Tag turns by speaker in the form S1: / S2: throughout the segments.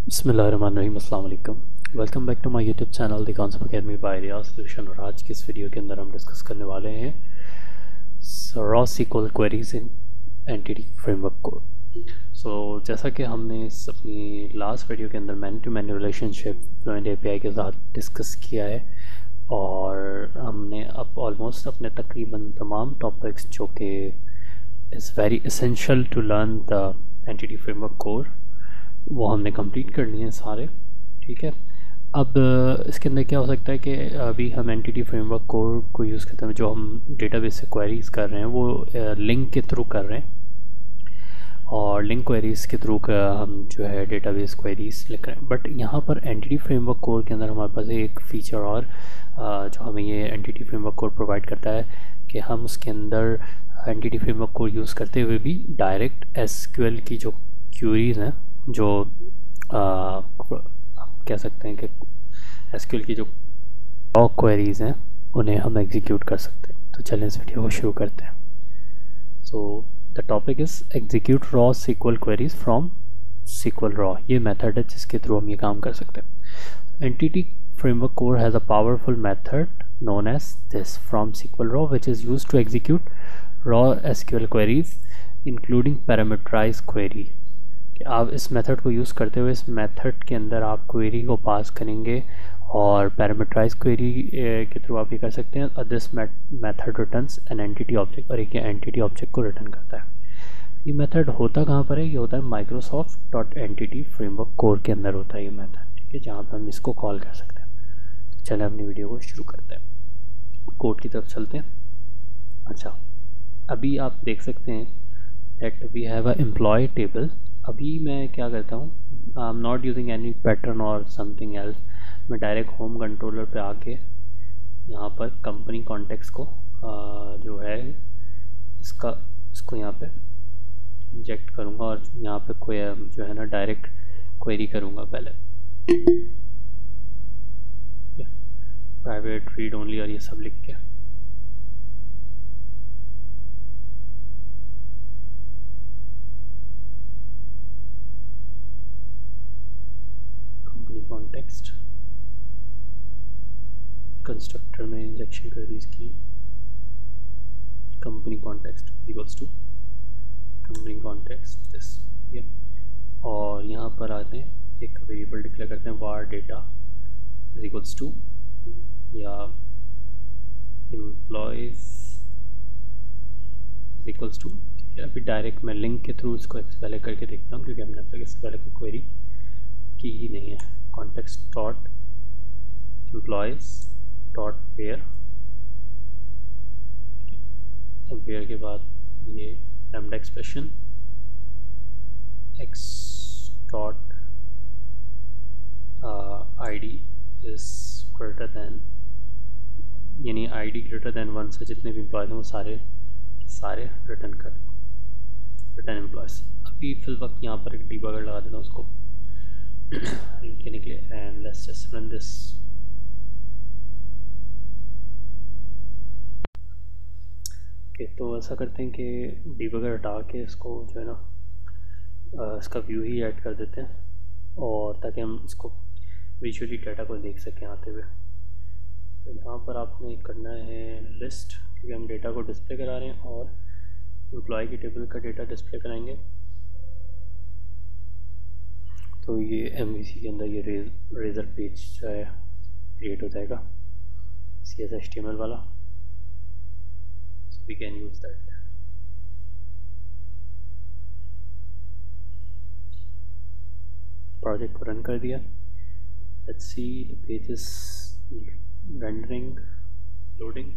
S1: अस्सलाम welcome back to my YouTube channel, the concept academy by Riyaz solution और आज की इस वीडियो के अंदर हम डिस्कस करने वाले हैं raw sequel queries in entity framework को। सो जैसा कि हमने इस अपनी लास्ट वीडियो के अंदर man to man relationship fluent API के साथ डिस्कस किया है, और हमने अब ऑलमोस्ट अपने तकरीबन तमाम टॉपिक्स जो कि is very essential to learn the entity framework core वो हमने कंप्लीट करनी है सारे, ठीक है? अब इसके अंदर क्या हो सकता है कि अभी हम एंटिटी फ्रेमवर्क कोर को यूज़ करते हैं, जो हम डेटाबेस से क्वेरीज कर रहे हैं, वो लिंक के थ्रू कर रहे हैं। और लिंक क्वेरीज के थ्रू हम जो है डेटाबेस क्वेरीज लिख रहे हैं। बट यहाँ पर एंटिटी फ्रेमवर्क कोर के अंदर हमारे पास एक फ़ीचर और जो हमें ये एंटिटी फ्रेमवर्क कोर प्रोवाइड करता है कि हम उसके अंदर एंटिटी फ्रेमवर्क कोर यूज़ करते हुए भी डायरेक्ट एस की जो क्यूरीज हैं जो आ, कह सकते हैं कि एसक्यूएल की जो लॉक क्वेरीज हैं उन्हें हम एग्जीक्यूट कर सकते हैं। तो चलें इस वीडियो को शुरू करते हैं। So the topic is execute raw sequel queries from sequel raw ये मेथड है जिसके थ्रू हम ये काम कर सकते हैं। Entity framework core has a powerful method known as this from sequel raw which is use to execute raw SQL queries including parameterise query आप इस मेथड को यूज़ करते हुए इस मेथड के अंदर आप क्वेरी को पास करेंगे और पैरामीटराइज क्वेरी के थ्रू आप ये कर सकते हैं। और this method returns an entity object और एक एंटिटी ऑब्जेक्ट को रिटर्न करता है। ये मेथड होता कहाँ पर है? ये होता है Microsoft dot entity framework core के अंदर होता है ये मेथड ठीक है? जहाँ पर हम इसको कॉल कर सकते हैं। तो चले अपनी वीडियो को शुरू करते हैं। कोड की तरफ़ चलते हैं। अच्छा अभी आप देख सकते हैं that we have a employee table अभी मैं क्या करता हूँ I am not using any pattern और समथिंग एल्स मैं डायरेक्ट होम कंट्रोलर पे आके यहाँ पर कंपनी कॉन्टेक्स को आ, जो है इसका इसको यहाँ पे इंजेक्ट करूँगा और यहाँ पे कोई जो है ना डायरेक्ट क्वेरी करूँगा पहले। प्राइवेट रीड ओनली और ये सब लिख के। कंपनी कॉन्टेक्स्ट कंस्ट्रक्टर में इंजेक्शन कर दी इसकी company context equals to company context this ठीक है? और यहाँ पर आते हैं, एक वेरिएबल डिक्लेयर करते हैं वार डेटा इक्वल्स टू या एम्प्लॉयज़ इक्वल्स टू ठीक है? अभी डायरेक्ट मैं लिंक के थ्रू इसको पहले करके देखता हूँ, क्योंकि हमने अब तक इससे पहले कोई क्वेरी की ही नहीं है। डॉट एम्प्लॉयज़ डॉट वेयर अब वेयर के बाद ये lambda expression x dot I D is greater than यानी आईडी ग्रेटर दैन वन से जितने भी एम्प्लॉयज़ हैं वो सारे सारे रिटर्न कर रिटर्न एम्प्लॉयज़ अभी फिल वक्त यहाँ पर एक डीबगर लगा देता हूँ उसको। लिए and let's just run this okay तो ऐसा करते हैं कि डीबगर हटा के इसको जो है ना इसका व्यू ही ऐड कर देते हैं, और ताकि हम इसको विजुअली डाटा को देख सकें आते हुए। तो यहाँ पर आपने करना है लिस्ट क्योंकि हम डेटा को डिस्प्ले करा रहे हैं, और एम्प्लॉय की टेबल का डेटा डिस्प्ले कराएँगे। तो ये एम के अंदर ये रेज, रेजर पेज जो है क्रिएट हो जाएगा। C S H T M L वाला। So we can use that project को रन कर दिया। Let's see the page is rendering loading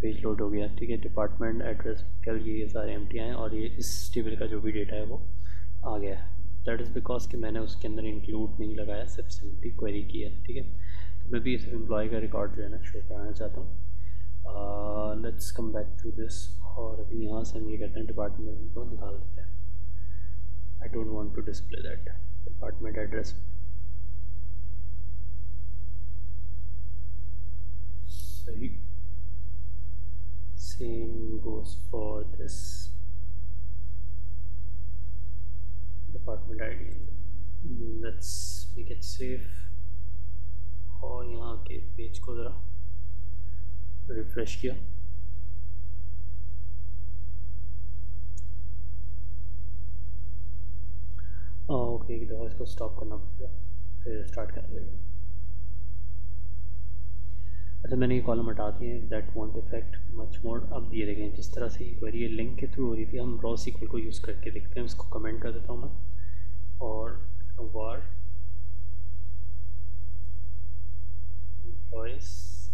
S1: page load हो गया ठीक है। डिपार्टमेंट एड्रेस कल ये सारे एम हैं और ये इस टेबल का जो भी डेटा है वो आ गया है। दैट इज़ बिकॉज़ कि मैंने उसके अंदर इंक्लूड नहीं लगाया, सिर्फ़ सिंपली क्वेरी की है ठीक है? तो मैं भी सिर्फ़ एम्प्लॉय का रिकॉर्ड जो है ना शो कराना चाहता हूँ। Let's come back to this और अभी यहाँ से हम ये कहते हैं डिपार्टमेंट को निकाल देते हैं। I don't want to display that department address सही। Same goes for this department id let's make it safe और यहाँ के पेज को ज़रा रिफ्रेश किया। ओके एक दफ़ा इसको स्टॉप करना पड़ेगा, फिर स्टार्ट कर लेगा अच्छा मैंने ये कॉलम हटा दिए that won't affect much more अब ये देखें, जिस तरह से ये क्वेरी लिंक के थ्रू हो रही थी, हम रॉ सीक्वल को यूज़ करके देखते हैं इसको कमेंट कर देता हूँ मैं। or were employees.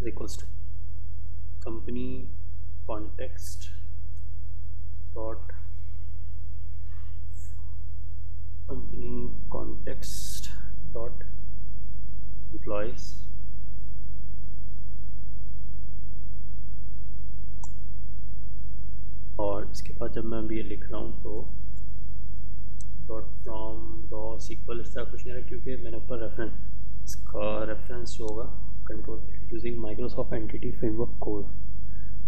S1: Is equals to company context dot company context dot employees. और इसके बाद जब मैं अभी ये लिख रहा हूँ तो डॉट फ्रॉम रॉ सीक्वल इस तरह कुछ नहीं है, क्योंकि मैंने ऊपर रेफरेंस इसका रेफरेंस जो होगा control using Microsoft entity framework code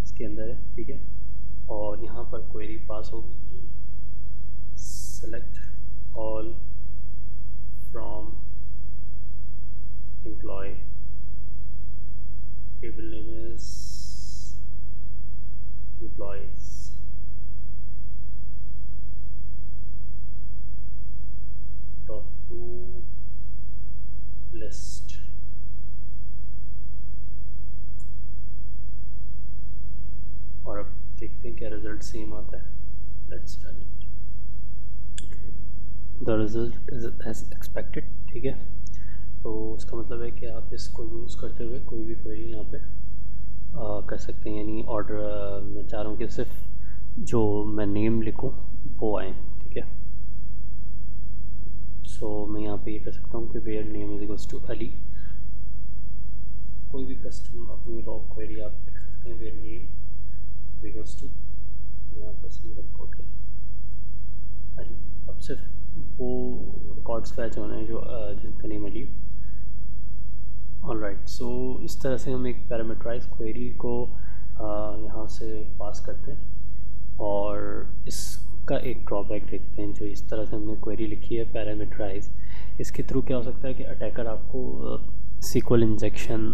S1: इसके अंदर है, ठीक है? और यहाँ पर क्वेरी पास होगी। Select all from employee table name is list और अब देखते हैं क्या रिज़ल्ट सेम आता है. Let's run it the result is as expected ठीक है? तो उसका मतलब है कि आप इसको यूज़ करते हुए कोई भी क्वेरी यहाँ पे आ, कर सकते हैं। यानी ऑर्डर मैं चाह रहा हूँ कि सिर्फ़ जो मैं नेम लिखूँ वो आए। सो मैं यहाँ पे ये कर सकता हूँ कि where name is equals to Ali कोई भी कस्टम अपनी रॉ क्वेरी आप लिख सकते हैं where name is equals to यहाँ पर सिंगल कोड के अली अब सिर्फ़ वो रिकॉर्ड्स फैच होने हैं जो जिनका name Ali all right so इस तरह से हम एक पैरामीटराइज क्वेरी को यहाँ से पास करते हैं और इस का एक ड्रॉबैक देखते हैं, जो इस तरह से हमने क्वेरी लिखी है पैरामीटराइज इसके थ्रू क्या हो सकता है कि अटैकर आपको सीक्वल इंजेक्शन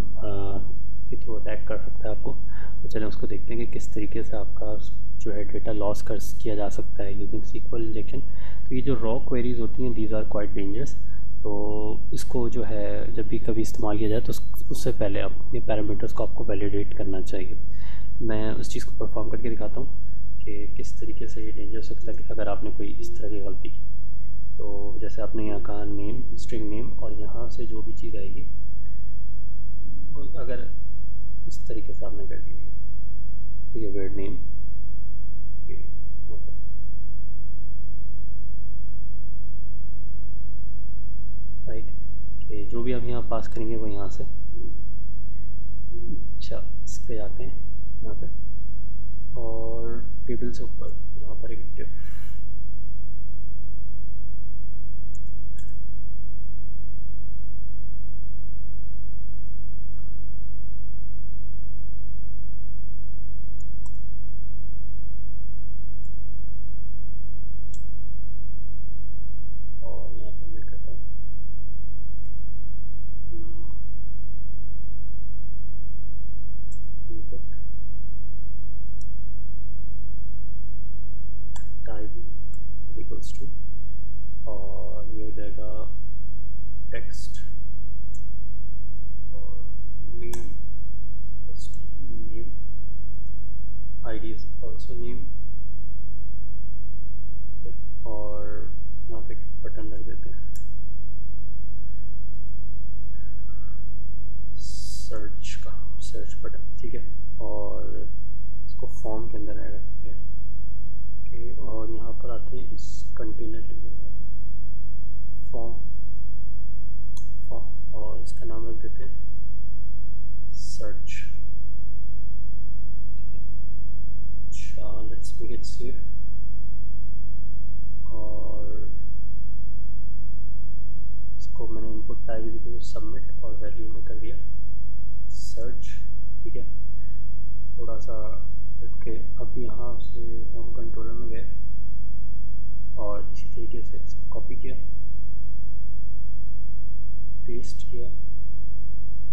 S1: के थ्रू अटैक कर सकता है आपको। तो चलें उसको देखते हैं कि किस तरीके से आपका जो है डेटा लॉस कर, किया जा सकता है यूजिंग सीक्वल इंजेक्शन तो ये जो रॉ क्वेरीज होती हैं दीज आर क्वाइट डेंजरस तो इसको जो है, जब भी कभी इस्तेमाल किया जाए तो उससे पहले आप अपने पैरामीटर्स को आपको वैलिडेट करना चाहिए। मैं उस चीज़ को परफॉर्म करके दिखाता हूँ। कि किस तरीके से ये डेंजर हो सकता है अगर आपने कोई इस तरह की गलती की। तो जैसे आपने यहाँ कहा नेम स्ट्रिंग नेम और यहाँ से जो भी चीज़ आएगी, वो अगर इस तरीके से आपने कर दी ठीक है वेड नेम के राइट कि जो भी हम यहाँ पास करेंगे वो यहाँ से। अच्छा इस पे आते हैं, यहाँ पे। और टेबल से ऊपर यहाँ पर एक डिफ और यहाँ पर मैं कहता हूँ input type is equals to और ये हो जाएगा टेक्स्ट और name equals to name ID is also name और यहाँ पे बटन रख देते हैं सर्च का सर्च बटन ठीक है? और इसको फॉर्म के अंदर रखते हैं। ओके और यहाँ पर आते हैं इस कंटेनर के अंदर आते हैं। फॉर्म फॉर्म और इसका नाम रख देते हैं। सर्च ठीक है अच्छा लेट्स मेक इट और इसको मैंने इनपुट टाइप सबमिट और वैल्यू में कर दिया। सर्च ठीक है? थोड़ा सा ओके अब यहाँ से होम कंट्रोलर में गए और इसी तरीके से इसको कॉपी किया। पेस्ट किया।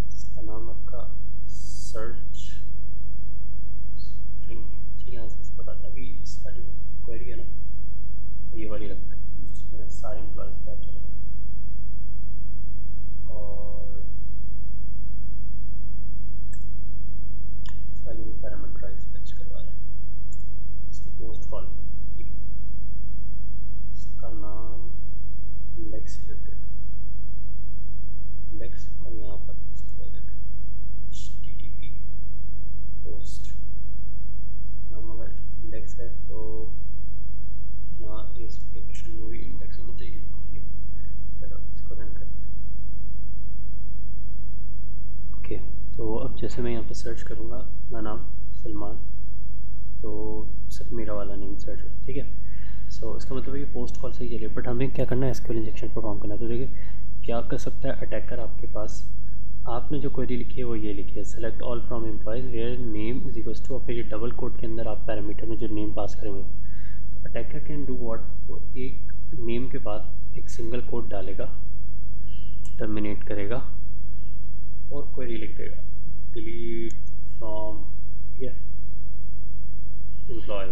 S1: इसका नाम रखा सर्च स्ट्रिंग यहाँ से इसको बता अभी इस वाली में जो क्वेरी है ना, वो ये वाली रखते हैं, जिसमें सारे एम्प्लॉयज़ बैच हो और इस वाली में पैरामीटराइज बैच करवा रहे हैं। इसकी पोस्ट कॉल ठीक है? इसका नाम इंडेक्स ही रख हैं। इंडेक्स और यहाँ पर इसको कर देते हैं H T T P post नाम अगर इंडेक्स है तो यहाँ इस एप्लीकेशन में भी इंडेक्स होना चाहिए। ठीक है चलो इसको रन करते हैं। ओके तो अब जैसे मैं यहाँ पे सर्च करूँगा अपना नाम सलमान तो सिर्फ़ मेरा वाला नेम सर्च हो ठीक है? सो so, इसका मतलब है कि पोस्ट कॉल सही चलिए बट हमें क्या करना है? एसक्यूएल इंजेक्शन परफॉर्म करना है। तो देखिए क्या कर सकता है? अटैकर आपके पास आपने जो क्वेरी लिखी है, वो ये लिखी है select all from employees where name is equals to और फिर ये डबल कोड के अंदर आप पैरामीटर में जो नेम पास करेंगे तो अटैकर कैन डू वॉट वो एक नेम के बाद एक सिंगल कोड डालेगा टर्मिनेट करेगा, और क्वेरी लिख देगा। डिलीट फ्रॉम है एम्प्लॉय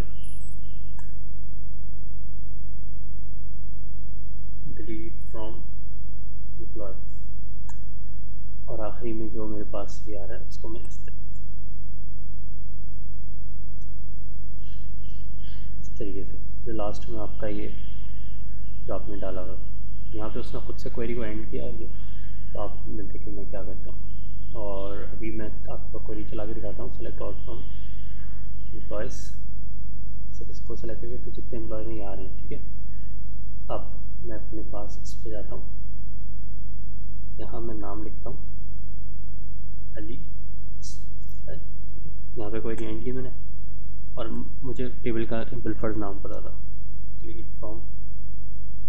S1: डिलीट फ्रॉम एम्प्लॉय और आखिरी में जो मेरे पास ये आ रहा है, उसको मैं इस तरीके इस तरीके से। जो लास्ट में आपका ये जो आपने डाला हुआ यहाँ पे उसने ख़ुद से क्वेरी को एंड किया ये तो आप देखिए मैं क्या करता हूँ। और अभी मैं आपको क्वेरी चला के दिखाता हूँ सेलेक्ट ऑल फ्रॉम एम्प्लॉयज़ सब इसको सेलेक्ट करके तो जितने एम्प्लॉयज़ हैं ये आ रहे हैं, ठीक है? अब मैं अपने पास इस पर जाता हूँ। यहाँ मैं नाम लिखता हूँ। है यहाँ पे कोई एंड की मैंने। और मुझे टेबल का बिलफर्ज नाम पता था। डिलीट फ्रॉम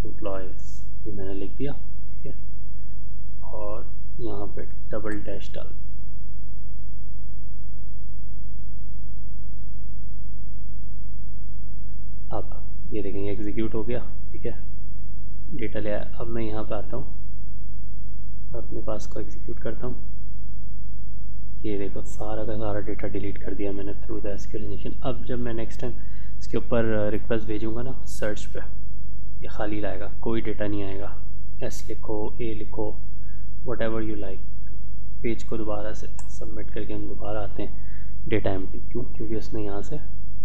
S1: एम्प्लॉयज़ ये मैंने लिख दिया, ठीक है? और यहाँ पे डबल डैश डाल। अब ये देखेंगे एग्जीक्यूट हो गया, ठीक है? डेटा लिया अब मैं यहाँ पे आता हूँ। और अपने पास को एग्जीक्यूट करता हूँ। ये देखो, सारा का सारा डेटा डिलीट कर दिया मैंने थ्रू द एसक्यूएल इंजेक्शन अब जब मैं नेक्स्ट टाइम इसके ऊपर रिक्वेस्ट भेजूँगा ना सर्च पे, ये खाली लाएगा, कोई डेटा नहीं आएगा। एस लिखो ए लिखो whatever you like page को दोबारा से सबमिट करके हम दोबारा आते हैं डेटा एम क्यों? क्योंकि उसने यहाँ से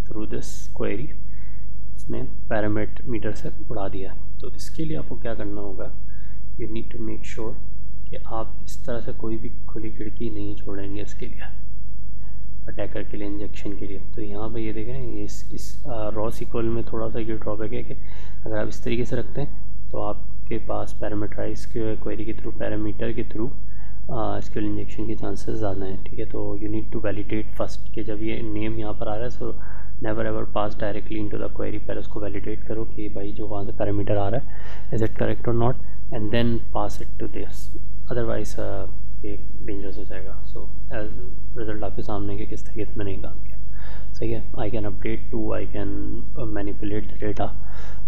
S1: थ्रू दिस क्वेरी उसने पैरामीटर से उड़ा दिया। तो इसके लिए आपको क्या करना होगा? You need to make sure कि आप इस तरह से कोई भी खुली खिड़की नहीं छोड़ेंगे इसके लिए अटैकर के लिए इंजेक्शन के लिए। तो यहाँ पे ये देख रहे हैं इस इस रॉ सिक्वल में थोड़ा सा ये ड्रॉबैक है कि अगर आप इस तरीके से रखते हैं तो आपके पास पैरामीटराइज क्वेरी के थ्रू पैरामीटर के थ्रू इसके इंजेक्शन के चांसेस ज़्यादा हैं, ठीक है? तो you need to validate first कि जब ये नेम यहाँ पर आ रहा है so never ever pass directly into the query पहले उसको वैलिडेट करो कि भाई जो वहाँ से पैरामीटर आ रहा है इज़ इट करेक्ट और not and then pass it to this otherwise ये डेंजरस हो जाएगा। सो एज रिज़ल्ट आपके सामने कि किस तरीके से मैंने काम किया। सही है? I can update to I can manipulate the data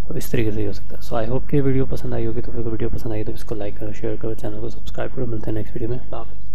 S1: तो इस तरीके से ही हो सकता है। सो आई होप कि वीडियो पसंद आई होगी। तो फिर वीडियो पसंद आई तो इसको लाइक करो शेयर करो चैनल को सब्सक्राइब करो। मिलते हैं नेक्स्ट वीडियो में। हाफ़